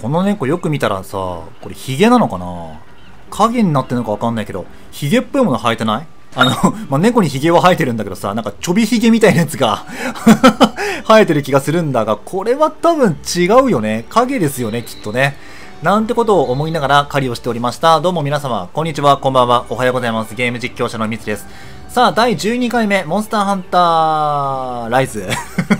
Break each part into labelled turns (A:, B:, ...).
A: この猫よく見たらさこれヒゲなのかな？影になってるのかわかんないけどヒゲっぽいもの生えてない？あの、まあ、猫にヒゲは生えてるんだけどさ、なんかちょびヒゲみたいなやつが 生えてる気がするんだが、これは多分違うよね。影ですよね、きっとね。なんてことを思いながら狩りをしておりました。どうも皆様、こんにちは、こんばんは、おはようございます。ゲーム実況者のみつです。さあ、第12回目、モンスターハンターライズ。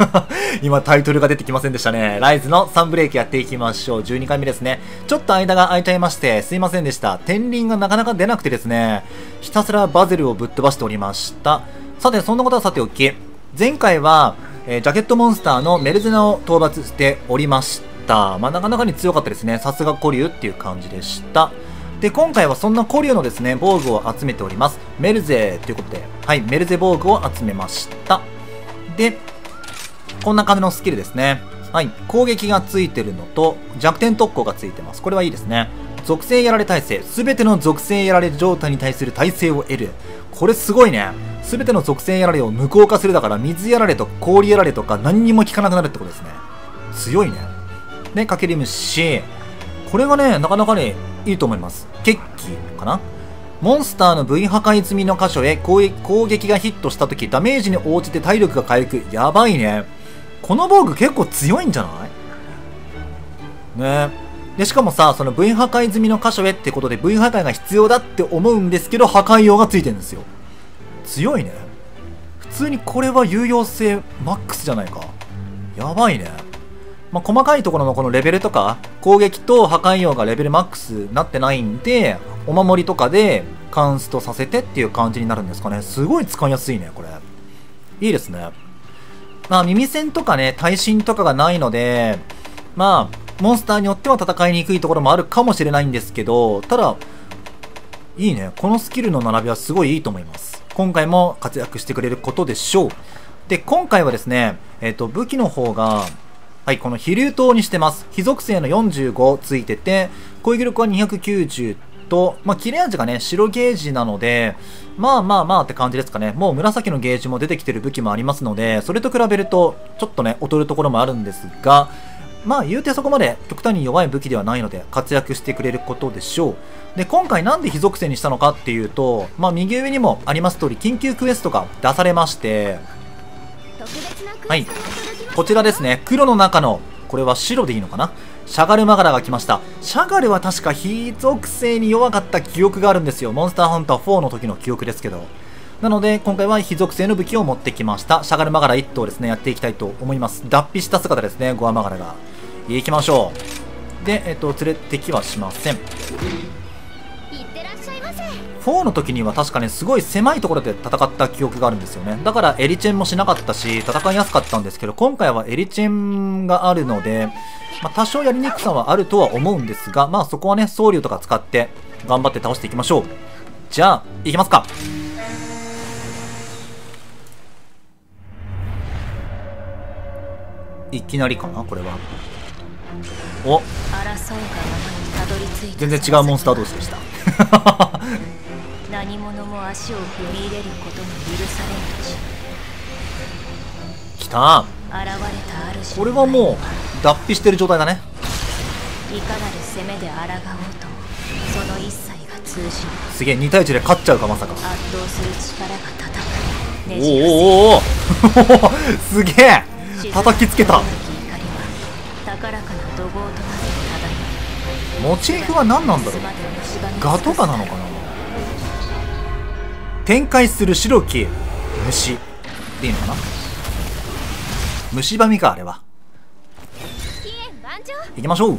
A: 今タイトルが出てきませんでしたね。ライズの3ブレーキやっていきましょう。12回目ですね。ちょっと間が空いちゃいまして、すいませんでした。天輪がなかなか出なくてですね、ひたすらバゼルをぶっ飛ばしておりました。さて、そんなことはさておき、前回は、えー、ジャケットモンスターのメルゼナを討伐しておりました。まあ、なかなかに強かったですね。さすが古竜っていう感じでした。で、今回はそんな古竜のですね、防具を集めております。メルゼということで、はい、メルゼ防具を集めました。で、こんな感じのスキルですね。はい、攻撃がついてるのと、弱点特攻がついてます。これはいいですね。属性やられ耐性。すべての属性やられ状態に対する耐性を得る。これすごいね。すべての属性やられを無効化するだから、水やられと氷やられとか何にも効かなくなるってことですね。強いね。で、かけり虫。これがね、なかなかね、いいと思います。決起かな？モンスターの V 破壊済みの箇所へ攻撃がヒットした時ダメージに応じて体力が回復。やばいね。この防具結構強いんじゃない？ね。でしかもさその V 破壊済みの箇所へってことで V 破壊が必要だって思うんですけど破壊用がついてるんですよ。強いね。普通にこれは有用性マックスじゃないか。やばいね。まあ、細かいところのこのレベルとか、攻撃と破壊用がレベルマックスなってないんで、お守りとかでカンストさせてっていう感じになるんですかね。すごい使いやすいね、これ。いいですね。まあ、耳栓とかね、耐震とかがないので、まあ、モンスターによっては戦いにくいところもあるかもしれないんですけど、ただ、いいね。このスキルの並びはすごいいいと思います。今回も活躍してくれることでしょう。で、今回はですね、えっ、ー、と、武器の方が、はい、この飛竜刀にしてます。非属性の45ついてて、攻撃力は290と、まあ、切れ味がね、白ゲージなので、まあまあまあって感じですかね。もう紫のゲージも出てきてる武器もありますので、それと比べると、ちょっとね、劣るところもあるんですが、まあ言うてそこまで極端に弱い武器ではないので活躍してくれることでしょう。で、今回なんで非属性にしたのかっていうと、まあ右上にもあります通り緊急クエストが出されまして、はい。こちらですね。黒の中の、これは白でいいのかな？シャガルマガラが来ました。シャガルは確か火属性に弱かった記憶があるんですよ。モンスターハンター4の時の記憶ですけど。なので、今回は火属性の武器を持ってきました。シャガルマガラ1頭ですね、やっていきたいと思います。脱皮した姿ですね、ゴアマガラが。行きましょう。で、えっと、連れてきはしません。4の時には確かね、すごい狭いところで戦った記憶があるんですよね。だからエリチェンもしなかったし、戦いやすかったんですけど、今回はエリチェンがあるので、まあ、多少やりにくさはあるとは思うんですが、まあそこはね、僧侶とか使って頑張って倒していきましょう。じゃあ、行きますか。いきなりかなこれは。お全然違うモンスター同士でした。何者も足を踏み入れることの許されぬ地きた。現れたこれはもう脱皮してる状態だね。いかなる攻めで抗おうとその一切が通じすげえ2対1で勝っちゃうかまさか。圧倒する力が叩くおおおおすげえ叩きつけたモチーフは何なんだろうガとかなのかな展開する白き虫。でいいのかな？虫歯みかあれは。行きましょう。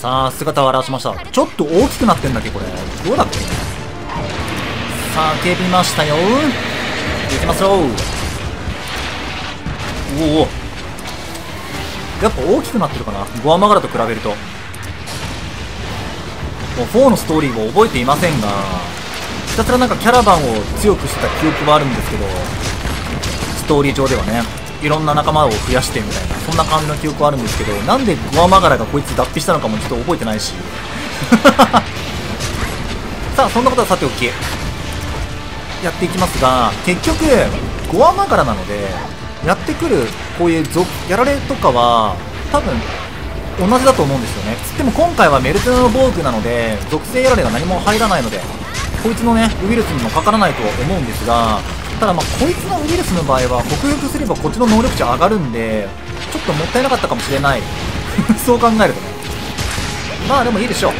A: さあ姿を現しました。ちょっと大きくなってんだっけこれ。どうだっけ？さあ警備ましたよ。行きますよおお。やっぱ大きくなってるかな？ゴアマガラと比べるともう4のストーリーも覚えていませんがひたすらなんかキャラバンを強くしてた記憶はあるんですけどストーリー上ではねいろんな仲間を増やしてみたいなそんな感じの記憶はあるんですけどなんでゴアマガラがこいつ脱皮したのかもちょっと覚えてないし。さあそんなことはさておきやっていきますが結局ゴアマガラなのでやってくるこういうやられとかは多分同じだと思うんですよね。つっても今回はメルテナの防具なので属性やられが何も入らないのでこいつのねウイルスにもかからないと思うんですがただまあこいつのウイルスの場合は克服すればこっちの能力値上がるんでちょっともったいなかったかもしれない。そう考えるとね。まあでもいいでしょう。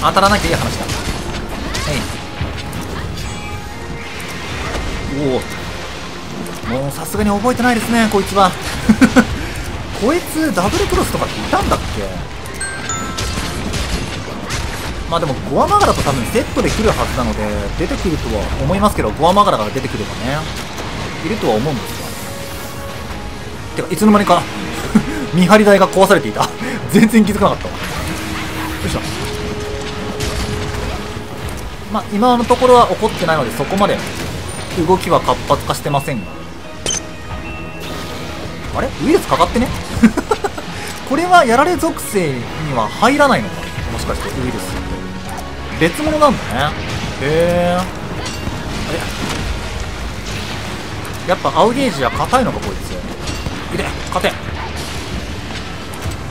A: 当たらなきゃいい話だ。はい。おお。もうさすがに覚えてないですねこいつは。こいつダブルクロスとかっていたんだっけ？まあでもゴアマガラと多分セットで来るはずなので出てくるとは思いますけどゴアマガラが出てくればね。いるとは思うんですが。てかいつの間にか 見張り台が壊されていた。全然気づかなかったわ。よいしょ。まあ今のところは起こってないのでそこまで動きは活発化してませんが。あれ？ウイルスかかってね？これはやられ属性には入らないのか？もしかしてウイルス別物なんだね。へえあれ？やっぱアウゲージは硬いのかこいつ。いれ勝て。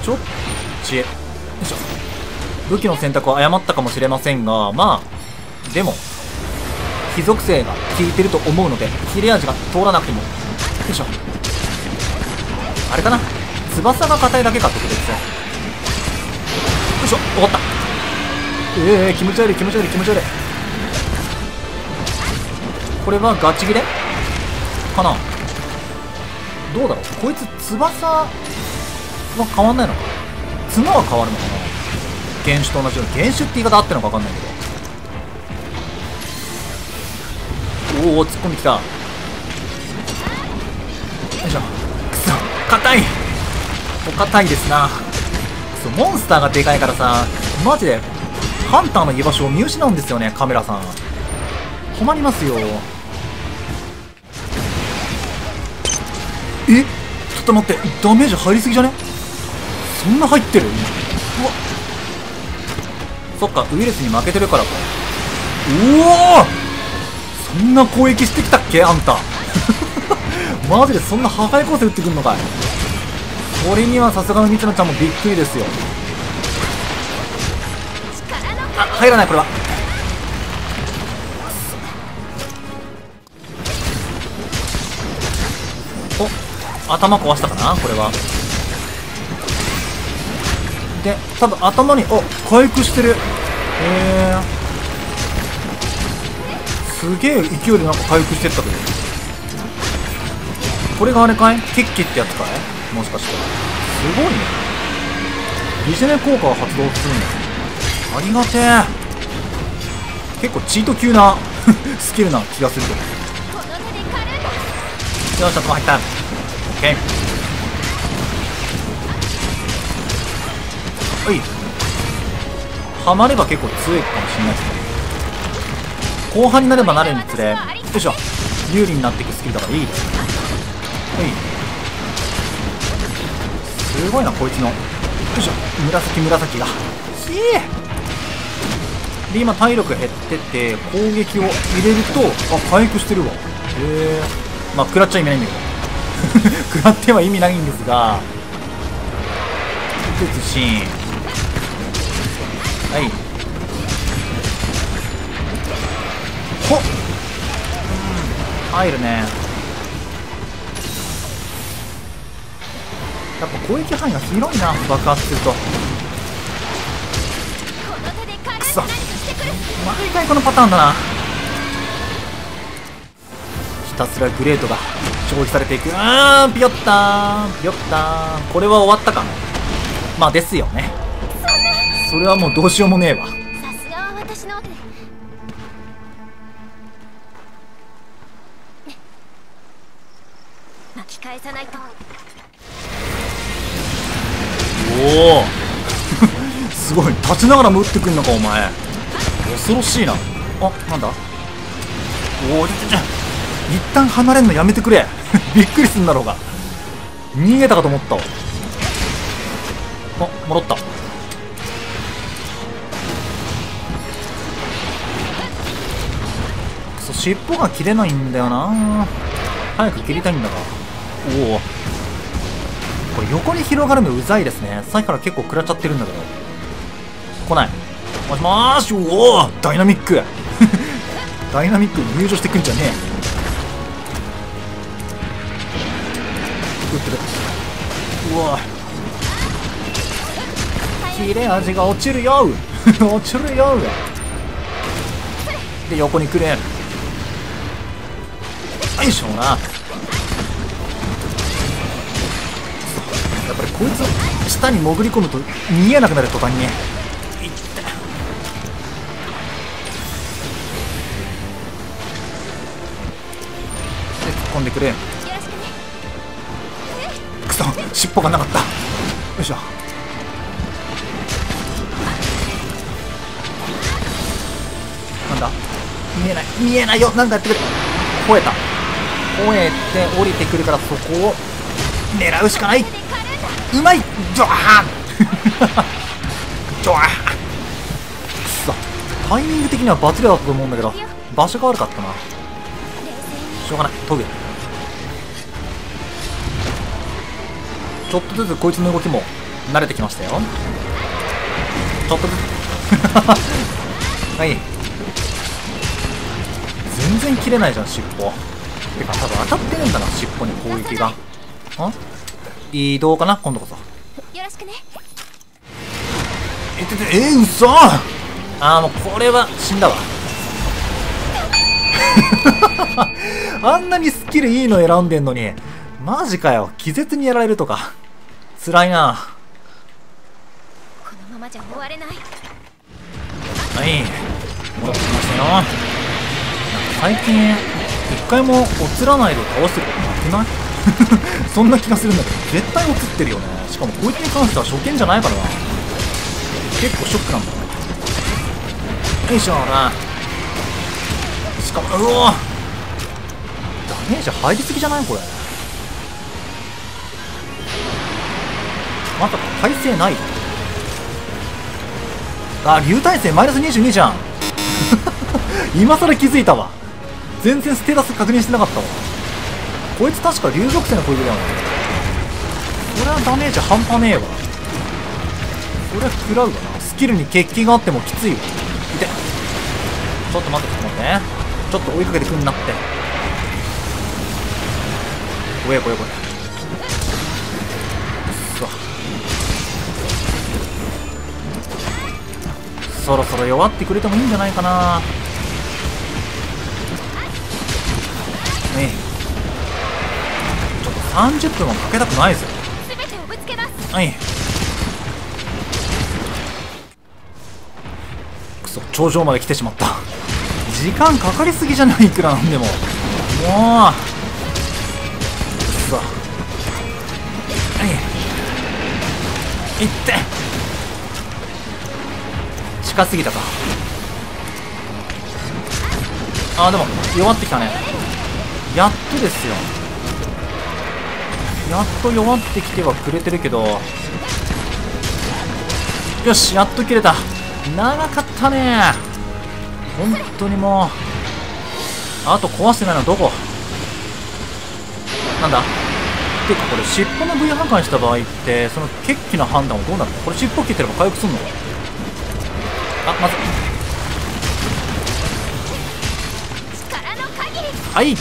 A: ちょっちよいしょ。武器の選択を誤ったかもしれませんがまあでも非属性が効いてると思うので切れ味が通らなくても。よいしょ。あれかな？翼が硬いだけかってことですね。よいしょ分かった。ええー、気持ち悪い気持ち悪い気持ち悪い。これはガチ切れかな？どうだろう？こいつ翼は変わんないのか角は変わるのかな？原種と同じように原種って言い方あってるのか分かんないけど。おお突っ込んできた。よいしょ硬い。お硬いですな。くそモンスターがでかいからさマジでハンターの居場所を見失うんですよねカメラさん。困りますよ。え？ちょっと待ってダメージ入りすぎじゃね？そんな入ってる？うわ。そっかウイルスに負けてるからか。おおそんな攻撃してきたっけあんた。マジでそんな破壊構成打ってくんのかい。これにはさすがのみつなちゃんもびっくりですよ。あ入らないこれは。お頭壊したかな？これは。で多分頭にお回復してる。へえすげえ勢いでなんか回復してったけど。これがあれかい？ケッキってやつかい？もしかして。すごいね。リジェネ効果が発動するんだありがてえ。結構チート級な スキルな気がするけど。よし頭入った。オッケー。はい。ハマれば結構強いかもしれないですね後半になればなるにつれ。よいしょ。有利になっていくスキルだからいい。ですねい。すごいなこいつの。よいしょ。紫紫が。ひえ。で今体力減ってて攻撃を入れるとあ回復してるわ。へえ。まあ食らっちゃ意味ないんだけど。食らっては意味ないんですが。撃つシーンはい。ほっ。入るね。攻撃範囲が広いな爆発すると。くそ毎回このパターンだな。ひたすらグレートが消費されていく。あーピヨッター。ピヨッター。これは終わったか。まあですよね。それはもうどうしようもねえわ。
B: さすがは私の巻き返さないと
A: おおすごい。立ちながらも打ってくんのかお前。恐ろしいな。あなんだ？おおちょちょちょ。一旦離れんのやめてくれ。びっくりすんだろうが。逃げたかと思った。あ戻った。くそ尻尾が切れないんだよな。早く切りたいんだが。おおこれ横に広がるのうざいですね。さっきから結構食らっちゃってるんだけど。来ない。もしもーし。おおダイナミック。ダイナミックに入場してくんじゃねえ。撃ってる。うわ切れ味が落ちるよ 落ちるよで横に来るよいしょなこいつ下に潜り込むと見えなくなる途端に。で突っ込んでくれ。
B: く
A: そ尻尾がなかった。よいしょ。なんだ？見えない。見えないよ。なんかやってくれ。吠えた。吠えて降りてくるからそこを狙うしかない。うまい。ドワーン。ドワーン。くそタイミング的にはバツリだったと思うんだけど場所が悪かったな。しょうがない。トグちょっとずつこいつの動きも慣れてきましたよ。ちょっとずつ。はい。全然切れないじゃん尻尾。てか多分当たってるんだな尻尾に攻撃が。ん移動かな？今度こそ。
B: よろしくね。
A: えててえー、嘘！あーもうこれは死んだわ。あんなにスキルいいの選んでんのにマジかよ。気絶にやられるとか。辛いな。
B: このままじゃ終われない。
A: はい。戻ってきましたよ。なんか最近一回も映らないで倒してることなくない？そんな気がするんだけど絶対映ってるよね。しかもこいつに関しては初見じゃないからな。結構ショックなんだよよいしょ。なしかもうおダメージ入りすぎじゃない？これ。まさか耐性ない。あ流体性マイナス22じゃん。今更気づいたわ。全然ステータス確認してなかったわ。こいつ確か流属性の攻撃だよねそれはダメージ半端ねえわ。それは食らうわな。スキルに血気があってもきついわ。痛い。ちょっと待ってちょっと待ってちょっと追いかけてくんなって。おやこやこや。そろそろ弱ってくれてもいいんじゃないかな。ねえ。30分はかけたくないです。よはい。くそ頂上まで来てしまった。時間かかりすぎじゃない？いくらなんでも。もう。くそはい。いって。近すぎたか。あーでも弱ってきたね。やっとですよやっと弱ってきてはくれてるけど。よしやっと切れた。長かったね。本当にもう。あと壊してないのはどこ？なんだ？ていうかこれ尻尾の部位破壊した場合ってその決起の判断はどうなるの？これ尻尾切ってれば回復すんの？あまず。はい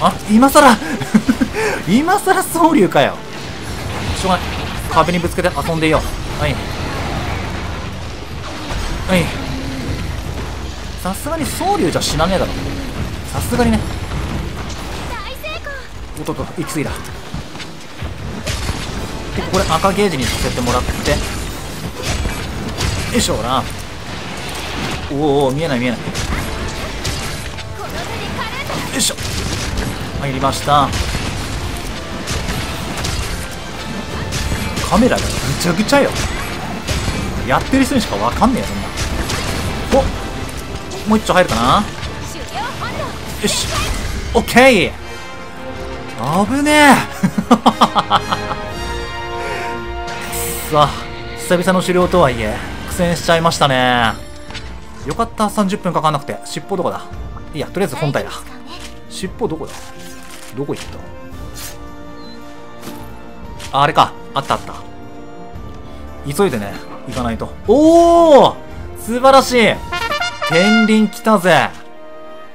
A: あ今さら 今さら総流かよ。しょうがない。壁にぶつけて遊んでいいよ。はい。はい。さすがに総流じゃ死なねえだろ。さすがにね。おっとっと行き過ぎだ。でこれ赤ゲージにさせてもらって。よいしょな。おーおー見えない見えない。よいしょ。入りました。カメラがぐちゃぐちゃよ。やってる人にしかわかんねえよそんな。おもう一丁入るかな。よし。オッケー。危ねえ。さあ久々の狩猟とはいえ苦戦しちゃいましたね。よかった。30分かかんなくて。尻尾どこだ？いやとりあえず本体だ。尻尾どこだ？どこ行った？ああれか。あったあった。急いでね行かないと。おお素晴らしい。天輪来たぜ。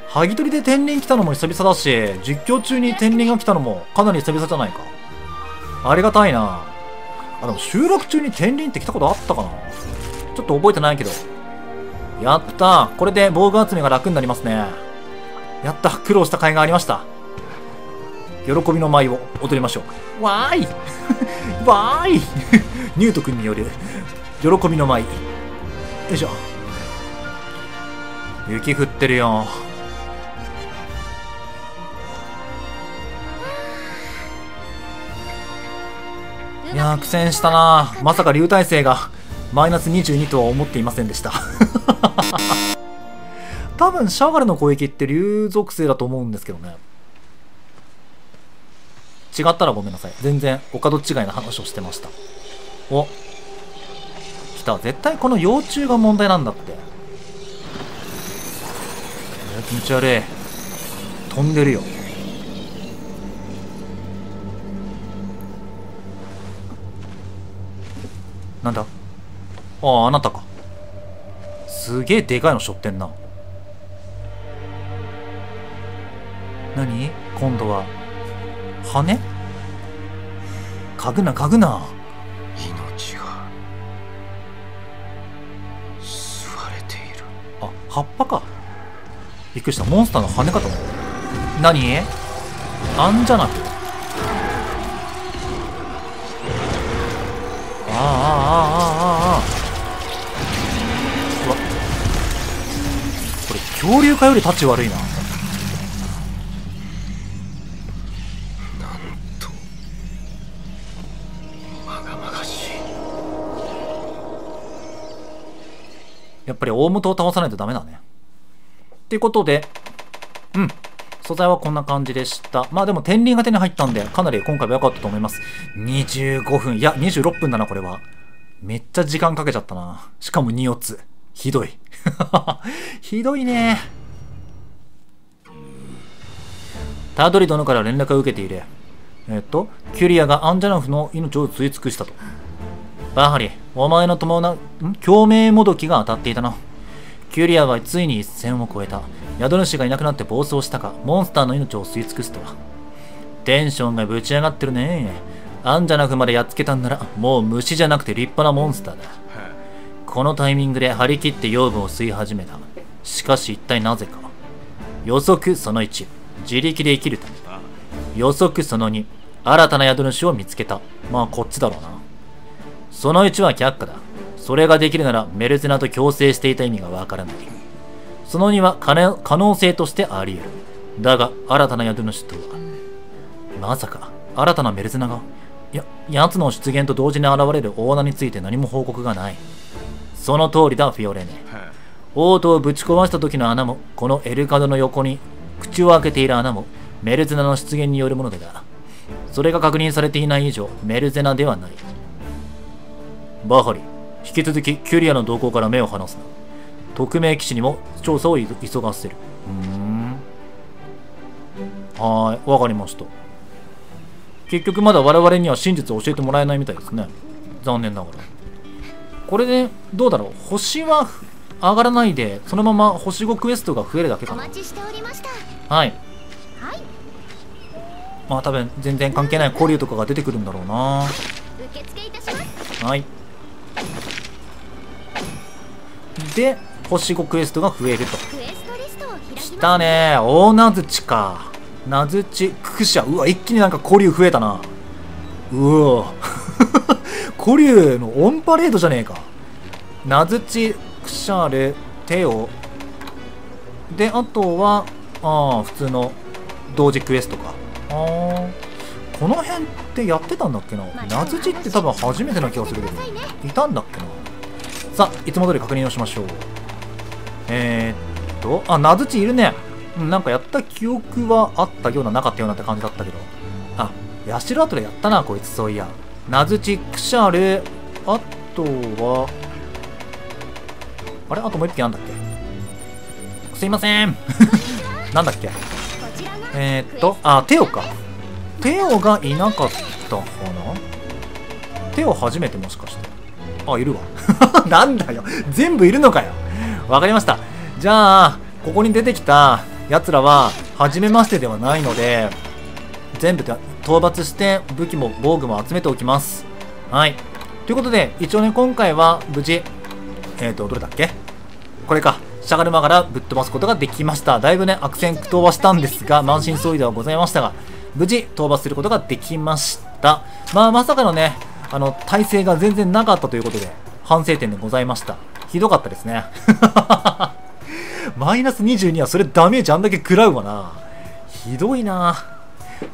A: ハギ取りで天輪来たのも久々だし実況中に天輪が来たのもかなり久々じゃないか。ありがたいな。あでも収録中に天輪って来たことあったかな。ちょっと覚えてないけど。やった。これで防具集めが楽になりますね。やった。苦労した甲斐がありました。喜びの舞を踊りましょう。わーいわーいニュート君による喜びの舞。よいしょ。雪降ってるよ。いやー苦戦したな。まさか流体性がマイナス22とは思っていませんでした。多分シャガルの攻撃って流属性だと思うんですけどね違ったらごめんなさい。全然お門違いな話をしてました。お。来た。絶対この幼虫が問題なんだって。えー気持ち悪い。飛んでるよ。なんだ？あああなたか。すげえでかいの背負ってんな。何？今度は羽？嗅ぐな嗅ぐな
C: 命が吸われている
A: あ葉っぱかびっくりしたモンスターの羽かと思った何あんじゃなくああああああああうわこれ恐竜化よりタッチ悪いなぱり大元を倒さないとダメだね。っていうことで、うん。素材はこんな感じでした。まあでも天輪が手に入ったんで、かなり今回は良かったと思います。25分、いや、26分だな、これは。めっちゃ時間かけちゃったな。しかも2四つ。ひどい。ひどいね。タードリ殿から連絡を受けている。えっと、キュリアがアンジャナフの命を吸い尽くしたと。バハリ、お前の友な、ん？共鳴もどきが当たっていたな。キュリアはついに一線を越えた。宿主がいなくなって暴走したか、モンスターの命を吸い尽くすとは。テンションがぶち上がってるね。アンジャナフまでやっつけたんなら、もう虫じゃなくて立派なモンスターだ。このタイミングで張り切って養分を吸い始めた。しかし一体なぜか。予測その1、自力で生きるため。予測その2、新たな宿主を見つけた。まあこっちだろうな。その1は却下だ。それができるならメルゼナと共生していた意味がわからない。その2は可能可能性としてあり得る。だが、新たな宿主とは。まさか、新たなメルゼナが。いや、奴の出現と同時に現れるオーナについて何も報告がない。その通りだ、フィオレネ。オートをぶち壊した時の穴も、このエルカドの横に口を開けている穴も、メルゼナの出現によるものでだ。それが確認されていない以上、メルゼナではない。バハリ、引き続きキュリアの動向から目を離すな。匿名騎士にも調査をい急がせる。うーん。はーい、わかりました。結局まだ我々には真実を教えてもらえないみたいですね。残念ながら。これで、どうだろう。星はふ上がらないで、そのまま星5クエストが増えるだけかな。
B: お待ちしておりました
A: はい。
B: はい
A: まあ多分全然関係ない交流とかが出てくるんだろうな。
B: 受付いたします
A: はい。で、星5クエストが増えると。来たね大名槌か。名槌、クシャ。うわ、一気になんか古竜増えたな。うわ 古竜のオンパレードじゃねえか。名槌、クシャル、テオ。で、あとは、ああ、普通の同時クエストか。ああ。この辺ってやってたんだっけな名槌って多分初めてな気がするけど。いたんだっけなさあ、いつも通り確認をしましょう。えー、っと、あ、名槌いるね。なんかやった記憶はあったような、なかったようなって感じだったけど。あ、ヤシロアトでやったな、こいつ、そういや。名槌、クシャル、あとは、あれ？あともう一匹あんだっけ？すいません。なんだっけ？えー、っと、あ、テオか。テオがいなかったかな？手を初めてもしかしてあいるわ。なんだよ。全部いるのかよ。わかりました。じゃあここに出てきたやつらは初めましてではないので全部討伐して武器も防具も集めておきます。はい。ということで一応ね今回は無事えっ、ー、とどれだっけ？これか。しゃがる間からぶっ飛ばすことができました。だいぶね悪戦苦闘はしたんですが満身創痍ではございましたが無事討伐することができました。まあまさかのねあの体勢が全然なかったということで反省点でございました。ひどかったですね。マイナス22はそれダメージあんだけ食らうわな。ひどいな。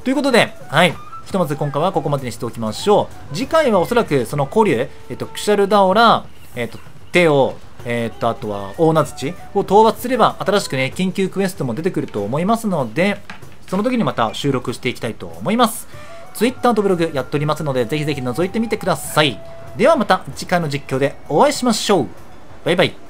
A: ということではい。ひとまず今回はここまでにしておきましょう。次回はおそらくその古竜、えっと、クシャルダオラ、えっと、手をえ、っと、あとは大名槌を討伐すれば、新しくね、緊急クエストも出てくると思いますので、その時にまた収録していきたいと思います。Twitter とブログやっておりますので、ぜひぜひ覗いてみてください。ではまた次回の実況でお会いしましょう。バイバイ。